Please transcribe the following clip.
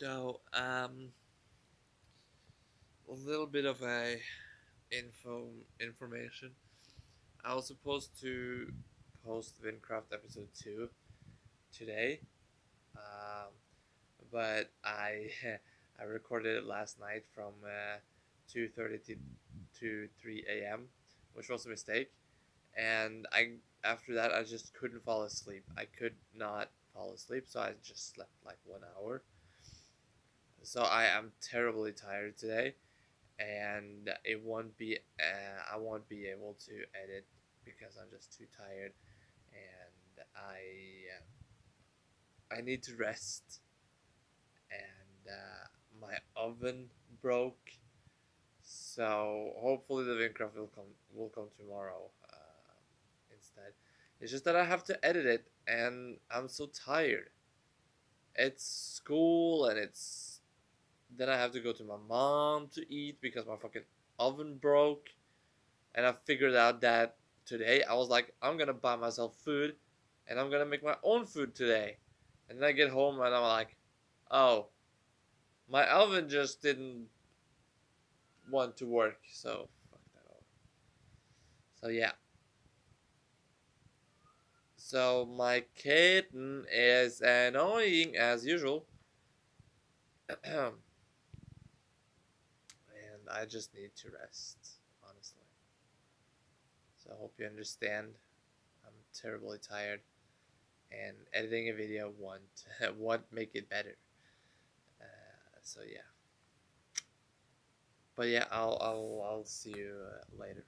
So, um, a little bit of a info information. I was supposed to post Wynncraft episode two today, um, but I I recorded it last night from uh, two thirty to to three a.m., which was a mistake, and I after that I just couldn't fall asleep. I could not fall asleep, so I just slept like one hour. So I am terribly tired today, and it won't be. Uh, I won't be able to edit because I'm just too tired, and I. Uh, I need to rest, and uh, my oven broke. So hopefully the Wynncraft will come will come tomorrow uh, instead. It's just that I have to edit it, and I'm so tired. It's school, and it's then I have to go to my mom to eat because my fucking oven broke, and I figured out that today I was like, I'm gonna buy myself food, and I'm gonna make my own food today, and then I get home and I'm like, oh, my oven just didn't want to work, so fuck that. So yeah. So my kitten is annoying as usual. I just need to rest, honestly. So I hope you understand. I'm terribly tired and editing a video won't won't make it better. Uh, so yeah. But yeah, I'll I'll I'll see you uh, later.